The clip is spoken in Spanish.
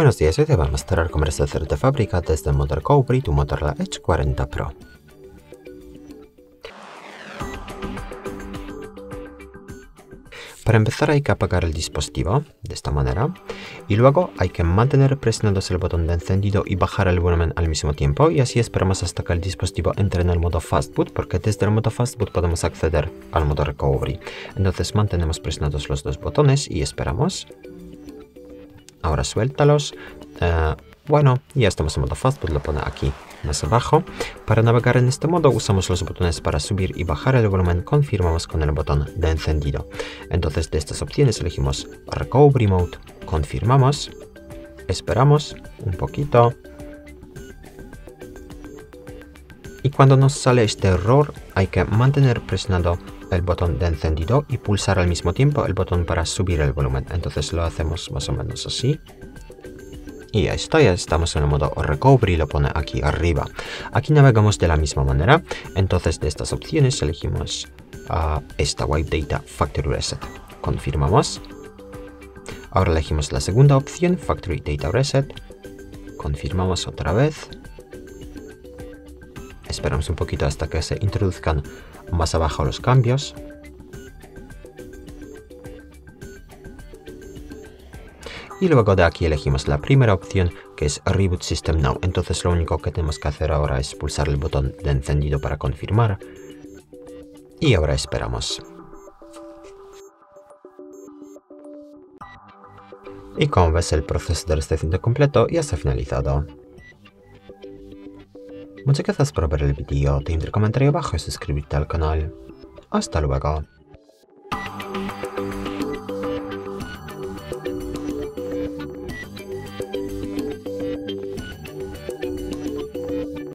Buenos días, hoy te voy a mostrar cómo hacer de fábrica desde motor Cobri tu motor la Edge 40 Pro. Para empezar hay que apagar el dispositivo de esta manera y luego hay que mantener presionados el botón de encendido y bajar el volumen al mismo tiempo y así esperamos hasta que el dispositivo entre en el modo Fastboot porque desde el modo Fastboot podemos acceder al modo Recovery. Entonces mantenemos presionados los dos botones y esperamos Ahora suéltalos. Uh, bueno, ya estamos en modo fast, pues lo pone aquí más abajo. Para navegar en este modo usamos los botones para subir y bajar el volumen, confirmamos con el botón de encendido. Entonces de estas opciones elegimos Recovery Mode, confirmamos, esperamos un poquito. Y cuando nos sale este error hay que mantener presionado el botón de encendido y pulsar al mismo tiempo el botón para subir el volumen. Entonces lo hacemos más o menos así. Y ya está, ya estamos en el modo recovery, lo pone aquí arriba. Aquí navegamos de la misma manera. Entonces de estas opciones elegimos uh, esta Wipe Data Factory Reset. Confirmamos. Ahora elegimos la segunda opción, Factory Data Reset. Confirmamos otra vez. Esperamos un poquito hasta que se introduzcan más abajo los cambios. Y luego de aquí elegimos la primera opción que es Reboot System Now. Entonces lo único que tenemos que hacer ahora es pulsar el botón de encendido para confirmar. Y ahora esperamos. Y como ves el proceso de restauración completo ya está finalizado. Muchas gracias por ver el vídeo, invito a comentario abajo y suscribirte al canal. Hasta luego.